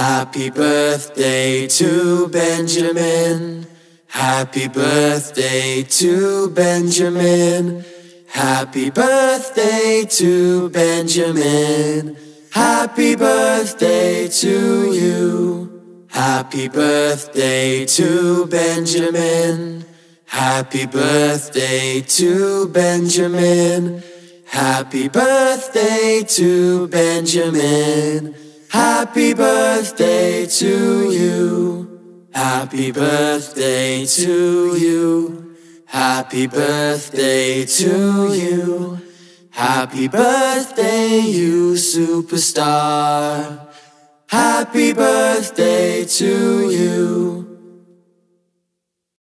Happy birthday to Benjamin. Happy birthday to Benjamin. Happy birthday to Benjamin. Happy birthday to you. Happy birthday to Benjamin. Happy birthday to Benjamin. Happy birthday to Benjamin. Happy birthday to you. Happy birthday to you. Happy birthday to you. Happy birthday, you superstar. Happy birthday to you.